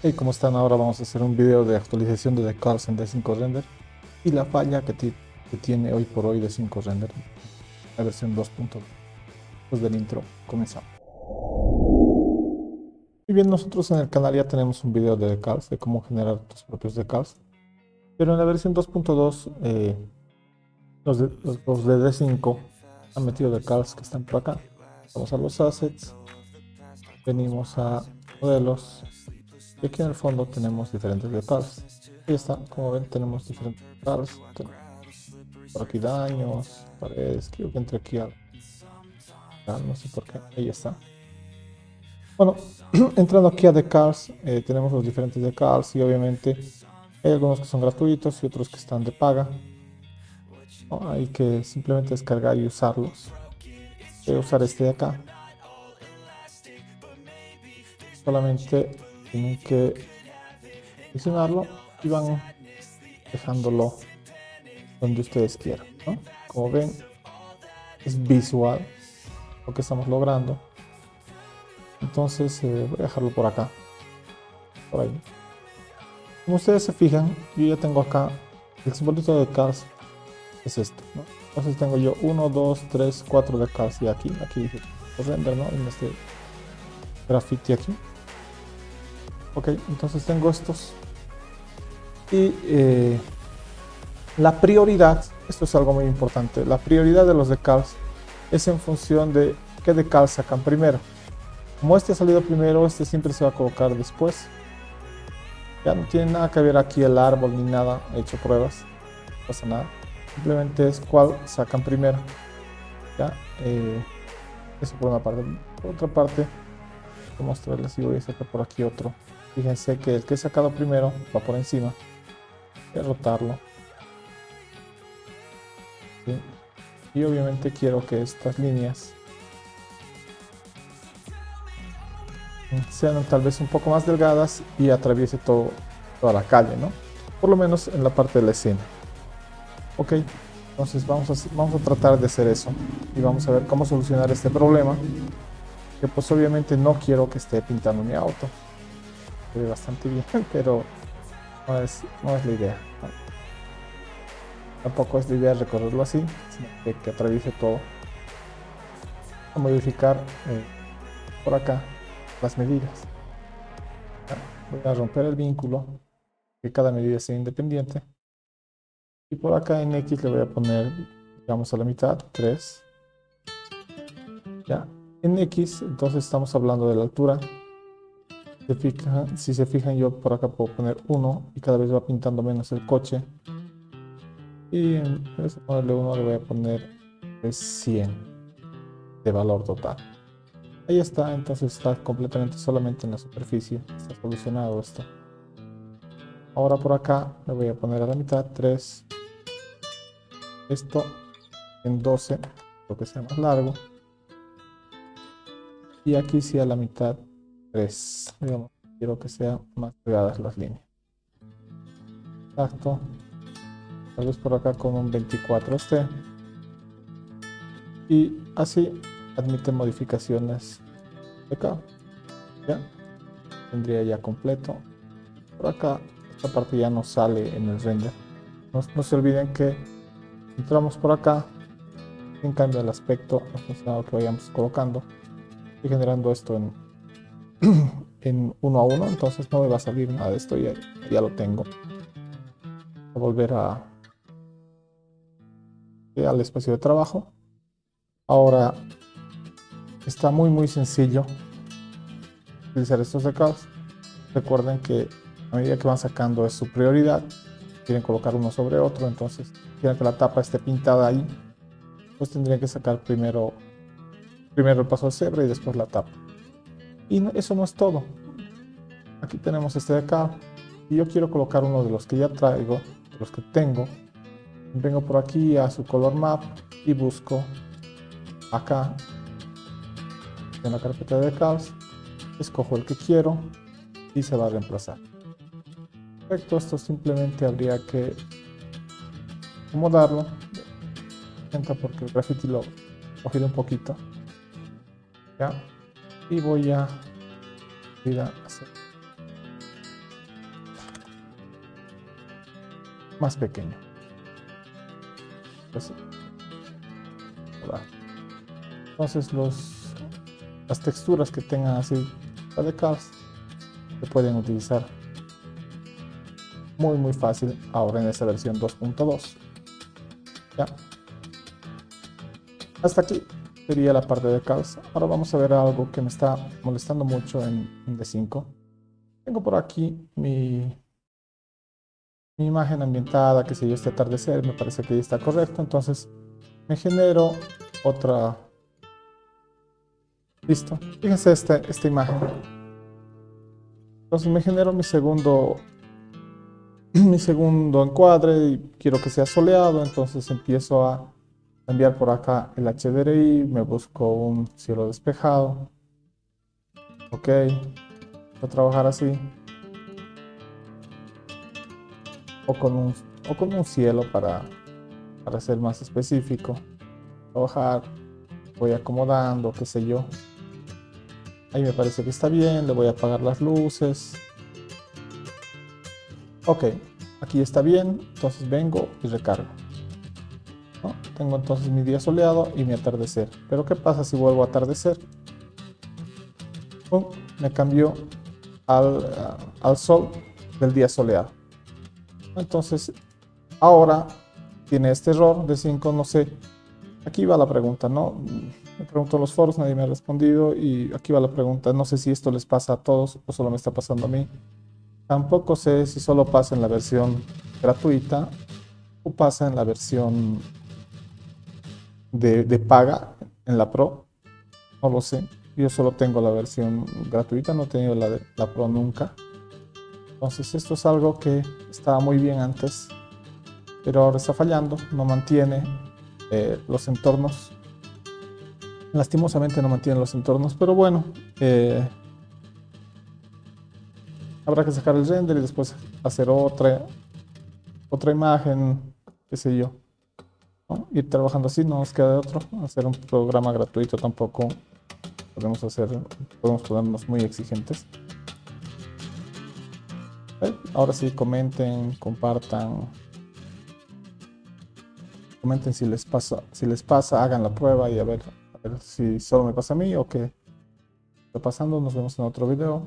Hey, ¿cómo están? Ahora vamos a hacer un video de actualización de Decals en D5 Render y la falla que, que tiene hoy por hoy D5 Render, la versión 2.2. Después del intro, comenzamos. Y bien, nosotros en el canal ya tenemos un video de decals, de cómo generar tus propios decals, pero en la versión 2.2 eh, los, de, los, de D5 han metido decals que están por acá. Vamos a los assets, venimos a modelos y aquí en el fondo tenemos diferentes decals. Ahí está, como ven tenemos diferentes decals. Por aquí daños, paredes, creo que entre aquí al... No sé por qué, ahí está. Bueno, entrando aquí a decals, eh, tenemos los diferentes decals y obviamente hay algunos que son gratuitos y otros que están de paga. Hay que simplemente descargar y usarlos. Voy a usar este de acá. Solamente tienen que seleccionarlo y van dejándolo donde ustedes quieran. Como ven, es visual lo que estamos logrando. Entonces eh, voy a dejarlo por acá. Por ahí. Como ustedes se fijan, yo ya tengo acá el simbolito de cars es esto. Entonces tengo yo 1, 2, 3, 4 de cars y aquí, aquí ¿no? En este graffiti aquí. Ok, entonces tengo estos. Y eh, la prioridad, esto es algo muy importante, la prioridad de los decals es en función de qué decal sacan primero. Como este ha salido primero, este siempre se va a colocar después. Ya no tiene nada que ver aquí el árbol ni nada, he hecho pruebas, no pasa nada. Simplemente es cuál sacan primero. Ya, eh, eso por una parte. Por otra parte, mostrarles y voy a sacar por aquí otro. Fíjense que el que he sacado primero va por encima. Voy a rotarlo. Y obviamente quiero que estas líneas sean tal vez un poco más delgadas y atraviese todo, toda la calle, ¿no? Por lo menos en la parte de la escena. Ok, entonces vamos a, vamos a tratar de hacer eso y vamos a ver cómo solucionar este problema. Que pues obviamente no quiero que esté pintando mi auto. Se ve bastante bien, pero no es, no es la idea. Tampoco es la idea recorrerlo así, sino que, atraviese todo. A modificar eh, por acá las medidas. Voy a romper el vínculo, que cada medida sea independiente. Y por acá en X le voy a poner, digamos a la mitad, 3. Ya, en X, entonces estamos hablando de la altura. si se fijan, yo por acá puedo poner 1 y cada vez va pintando menos el coche. Y en vez de ponerle 1 le voy a poner 100 de valor total. Ahí está, entonces está completamente solamente en la superficie. Está solucionado esto. Ahora por acá le voy a poner a la mitad 3. Esto en 12, lo que sea más largo. Y aquí sí a la mitad 3. Digamos, quiero que sean más pegadas las líneas. Exacto. Tal vez por acá con un 24 este. Y así admite modificaciones de acá ya tendría ya completo por acá esta parte ya no sale en el render no, se olviden que entramos por acá en cambio el aspecto funcionado que vayamos colocando y generando esto en en uno a uno entonces no me va a salir nada de esto ya, ya lo tengo a volver a al espacio de trabajo ahora Está muy muy sencillo utilizar estos decados. Recuerden que a medida que van sacando es su prioridad. Quieren colocar uno sobre otro, entonces quieren que la tapa esté pintada ahí. Pues tendrían que sacar primero, primero el paso de cebra y después la tapa. Y eso no es todo. Aquí tenemos este de acá. Y yo quiero colocar uno de los que ya traigo, de los que tengo. Vengo por aquí a su color map y busco acá en la carpeta de caos, escojo el que quiero y se va a reemplazar. Perfecto, esto simplemente habría que acomodarlo porque el graffiti lo cogí un poquito y voy a ir a hacer más pequeño. Pues, Entonces los, las texturas que tengan así para cars se pueden utilizar muy muy fácil ahora en esta versión 2.2. Hasta aquí sería la parte de cars. Ahora vamos a ver algo que me está molestando mucho en, en D5. Tengo por aquí mi mi imagen ambientada, que sé yo, este atardecer, me parece que ya está correcto. Entonces me genero otra. Listo. Fíjense esta, esta imagen. Entonces me genero mi segundo mi segundo encuadre y quiero que sea soleado, entonces empiezo a cambiar por acá el HDRI, me busco un cielo despejado. Ok, voy a trabajar así o con un, o con un cielo para, para ser más específico. Trabajar, voy acomodando, qué sé yo. Ahí me parece que está bien, le voy a apagar las luces. Ok, aquí está bien, entonces vengo y recargo. Tengo entonces mi día soleado y mi atardecer. Pero ¿qué pasa si vuelvo a atardecer? me cambió al, al sol del día soleado. Entonces, ahora tiene este error de 5, no sé. Aquí va la pregunta, ¿no? Me pregunto en los foros, nadie me ha respondido y aquí va la pregunta. No sé si esto les pasa a todos o solo me está pasando a mí. Tampoco sé si solo pasa en la versión gratuita o pasa en la versión de, paga, en la Pro. No lo sé. Yo solo tengo la versión gratuita, no he tenido la, de, la Pro nunca. Entonces esto es algo que estaba muy bien antes, pero ahora está fallando, no mantiene eh, los entornos. Lastimosamente no mantiene los entornos, pero bueno, eh, habrá que sacar el render y después hacer otra, otra imagen, qué sé yo. Ir trabajando así, no nos queda de otro. Hacer un programa gratuito tampoco podemos hacer, podemos ponernos muy exigentes. Ahora sí, comenten, compartan. Comenten si les pasa, si les pasa, hagan la prueba y a ver, a ver si solo me pasa a mí o qué está pasando. Nos vemos en otro video.